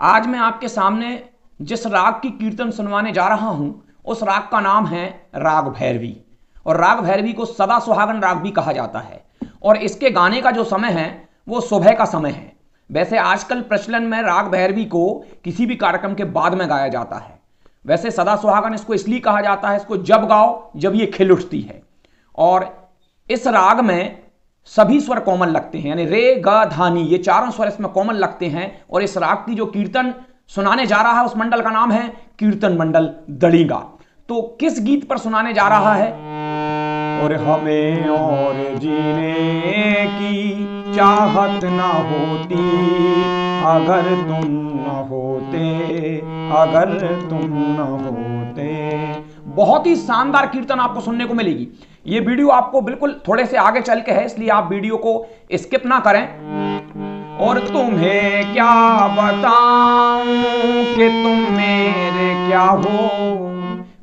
आज मैं आपके सामने जिस राग की कीर्तन सुनवाने जा रहा हूँ, उस राग का नाम है राग भैरवी। और राग भैरवी को सदा सुहागन राग भी कहा जाता है। और इसके गाने का जो समय है, वो सुबह का समय है। वैसे आजकल प्रचलन में राग भैरवी को किसी भी कार्यक्रम के बाद में गाया जाता है। वैसे सदा सुहागन इसको इसलिए कहा जाता है, इसको जब गाओ, जब ये खिल उठती है। और इस राग में सभी स्वर कॉमन लगते हैं, यानी रे, ग धानी ये चारों स्वर इसमें कॉमन लगते हैं, और इस राग की जो कीर्तन सुनाने जा रहा है, उस मंडल का नाम है कीर्तन मंडल दड़ीगा। तो किस गीत पर सुनाने जा रहा है? और हमें और जीने की चाहत ना होती, अगर तुम न होते, अगर तुम न होते बहुत ही शानदार कीर्तन आपको सुनने को मिलेगी। ये वीडियो आपको बिल्कुल थोड़े से आगे चल के है, इसलिए आप वीडियो को स्किप ना करें। और तुम्हें क्या बताऊँ कि तुम मेरे क्या हो?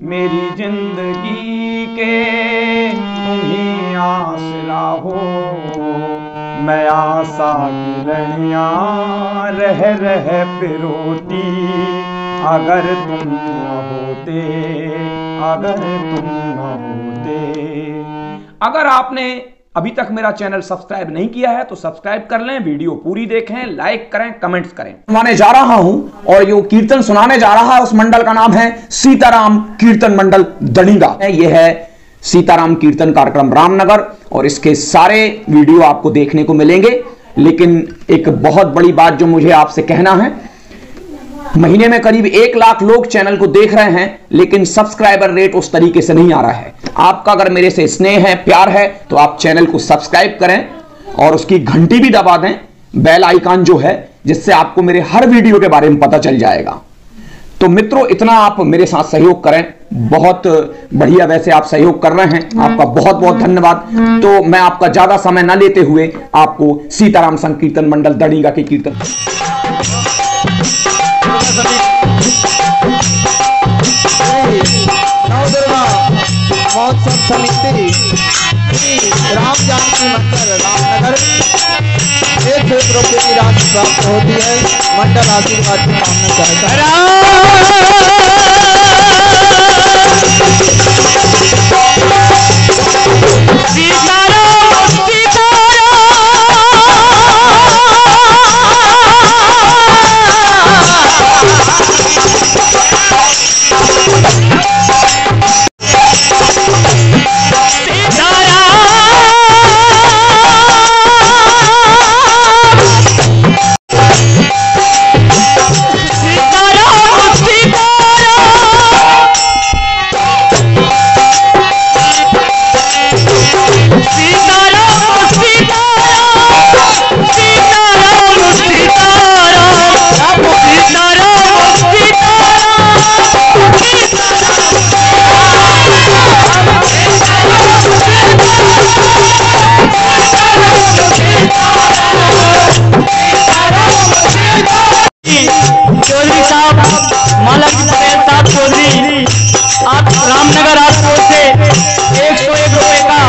मेरी ज़िंदगी के तुम ही आसरा हो। मैं आशा की लड़ियाँ रह रह पिरोती अगर तुम होते अगर तुम न होते। अगर आपने अभी तक मेरा चैनल सब्सक्राइब नहीं किया है तो सब्सक्राइब कर लें, वीडियो पूरी देखें, लाइक करें, कमेंट्स करें। सुनाने जा रहा हूँ और जो कीर्तन सुनाने जा रहा है, उस मंडल का नाम है सीताराम कीर्तन मंडल दणिगा यह है सीताराम कीर्तन कार्यक्रम रामनगर और इसके सारे वीडियो आपको देखने को मिलेंगे, लेकिन एक बहुत बड़ी बात जो मुझे आपसे कहना है महीने में करीब एक लाख लोग चैनल को देख रहे हैं, लेकिन सब्सक्राइबर रेट उस तरीके से नहीं आ रहा है। आपका अगर मेरे से स्नेह है, प्यार है तो आप चैनल को सब्सक्राइब करें और उसकी घंटी भी दबा दें, बेल आइकॉन जो है, जिससे आपको मेरे हर वीडियो के बारे में पता चल जाएगा। तो मित्रों, इतना आप मेरे साथ सहयोग करें। बहुत बढ़िया वैसे आप सहयोग कर रहे हैं। आपका बहुत बहुत धन्यवाद। तो मैं आपका ज़्यादा समय न लेते हुए आपको सीताराम संकीर्तन मंडल, दड़ीगा के कीर्तन। महोत्सव समिति राम जानकी मंदिर रामनगर एक क्षेत्रों की राशि प्राप्त होती है मंडल आशीर्वाद की कामना चाहता है चौधरी साहब माला साहब चौधरी आप रामनगर आसपास से एक सौ एक रुपए का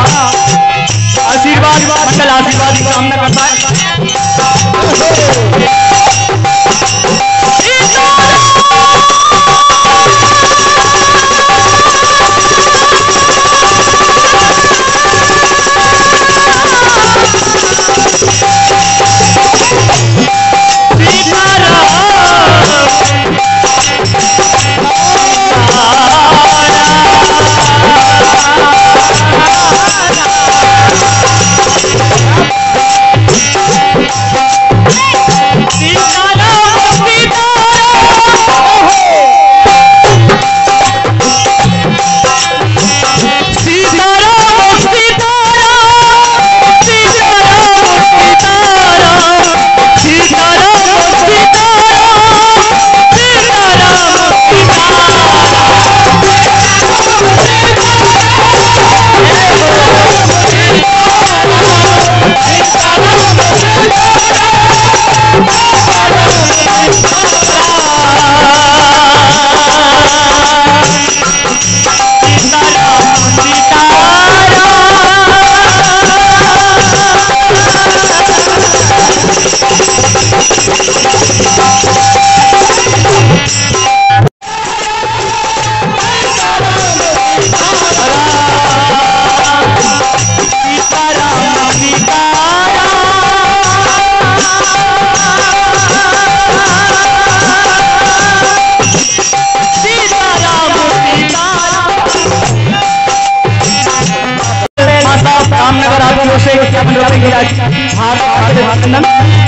आशीर्वाद, मंडल आशीर्वाद कामना करता है। हार्दिक हार्दिक अभिनंदन